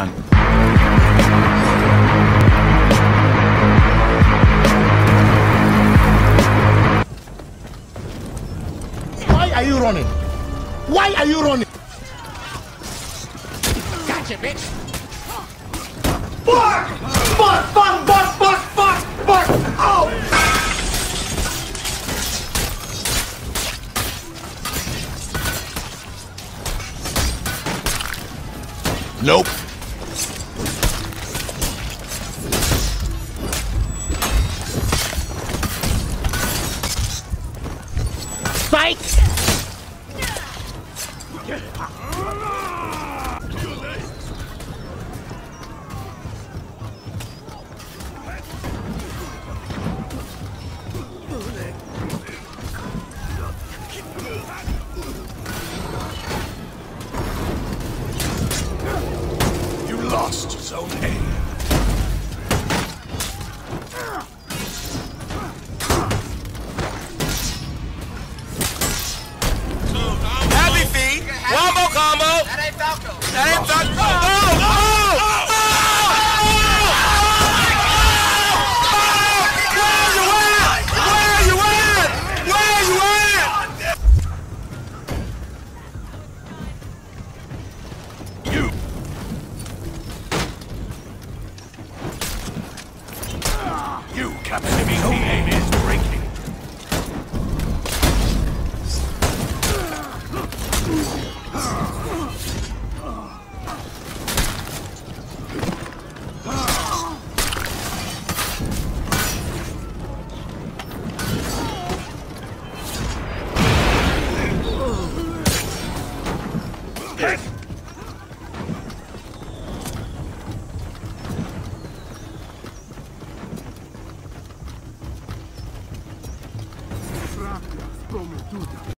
run. Why are you running? Why are you running? Gotcha, bitch. Fuck! Fuck! Fuck! Fuck! Fuck! Fuck! Fuck! Oh! Nope. You Captain. Zone A is Fuck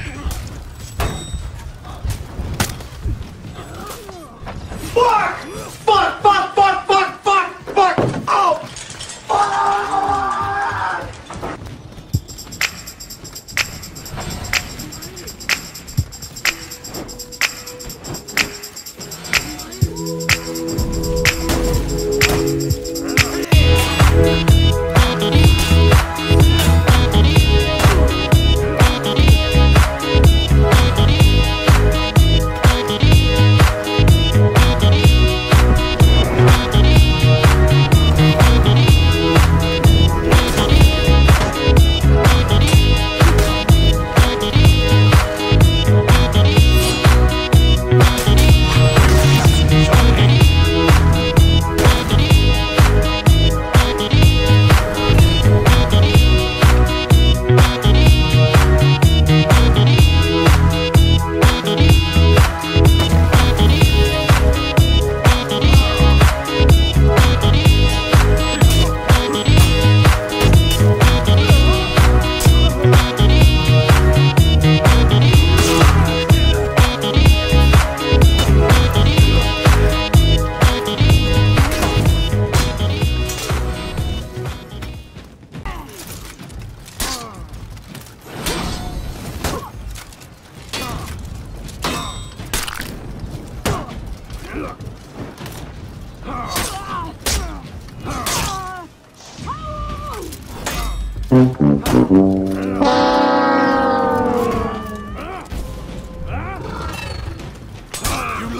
You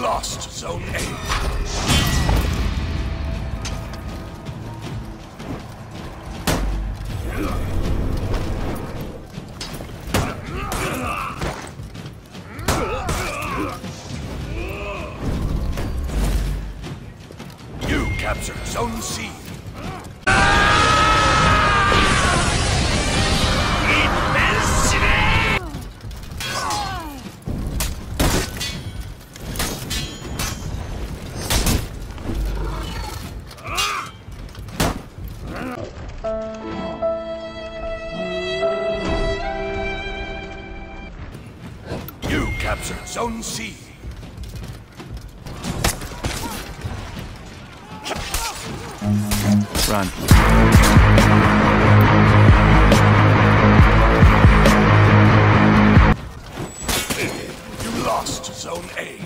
lost Zone A. captured Zone C. You captured Zone C. Run. You lost Zone A.